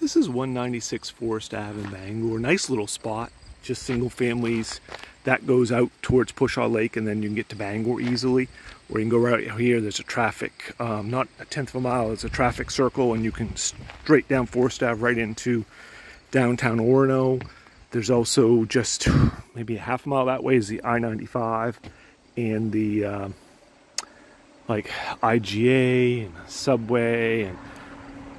This is 196 Forest Ave in Bangor. Nice little spot, just single families. That goes out towards Pushaw Lake and then you can get to Bangor easily. Or you can go right here, there's a traffic, um, not a tenth of a mile, it's a traffic circle and you can straight down Forest Ave right into downtown Orono. There's also just maybe a half mile that way is the I-95 and the uh, like IGA and Subway and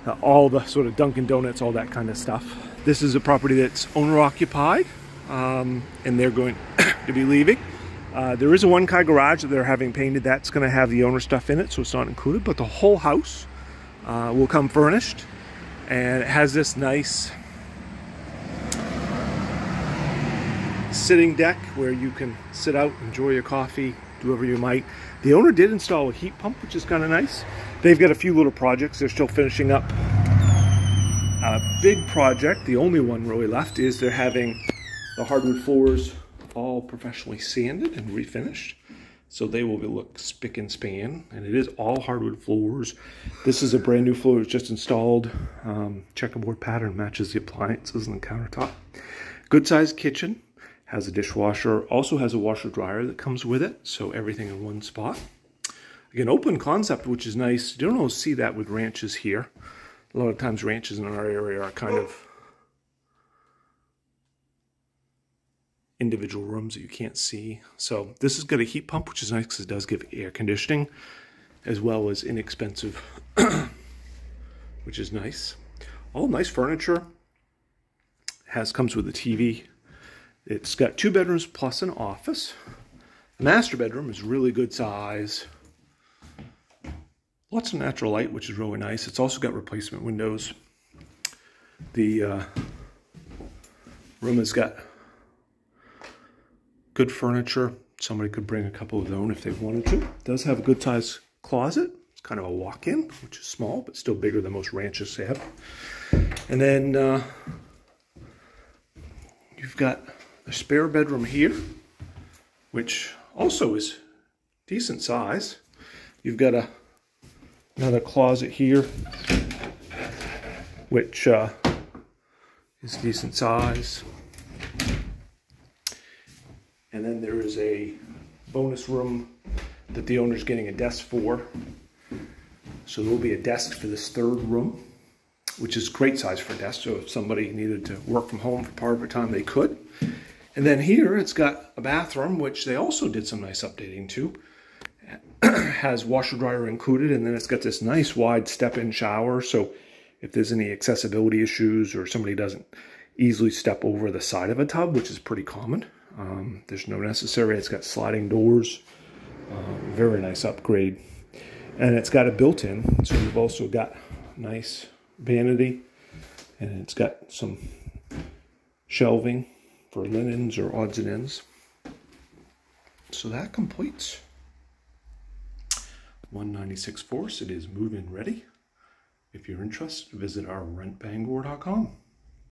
uh, all the sort of Dunkin' Donuts, all that kind of stuff. This is a property that's owner occupied um, and they're going to be leaving. Uh, there is a one car garage that they're having painted. That's going to have the owner stuff in it, so it's not included. But the whole house uh, will come furnished, and it has this nice sitting deck where you can sit out, enjoy your coffee, do whatever you might. The owner did install a heat pump, which is kind of nice. They've got a few little projects. They're still finishing up a big project. The only one really left is they're having the hardwood floors all professionally sanded and refinished. So they will look spick and span. And it is all hardwood floors. This is a brand new floor. It's just installed. Um, checkerboard pattern matches the appliances and the countertop. Good sized kitchen has a dishwasher, also has a washer dryer that comes with it, so everything in one spot. Again, open concept, which is nice. You don't always see that with ranches here. A lot of times ranches in our area are kind of individual rooms that you can't see. So this has got a heat pump, which is nice because it does give air conditioning, as well as inexpensive, which is nice. All nice furniture. Has comes with a TV it's got two bedrooms plus an office. The master bedroom is really good size. Lots of natural light, which is really nice. It's also got replacement windows. The uh, room has got good furniture. Somebody could bring a couple of their own if they wanted to. It does have a good size closet. It's kind of a walk-in, which is small, but still bigger than most ranches have. And then uh, you've got a spare bedroom here, which also is decent size. You've got a another closet here, which uh, is decent size. And then there is a bonus room that the owner's getting a desk for. So there will be a desk for this third room, which is great size for a desk. So if somebody needed to work from home for part of the time, they could. And then here it's got a bathroom, which they also did some nice updating to. has washer dryer included, and then it's got this nice wide step-in shower. So if there's any accessibility issues or somebody doesn't easily step over the side of a tub, which is pretty common, um, there's no necessary. It's got sliding doors. Uh, very nice upgrade. And it's got a built-in, so you've also got nice vanity, and it's got some shelving for linens or odds and ends. So that completes 196 Force. It is move-in ready. If you're interested, visit our rentbangor.com.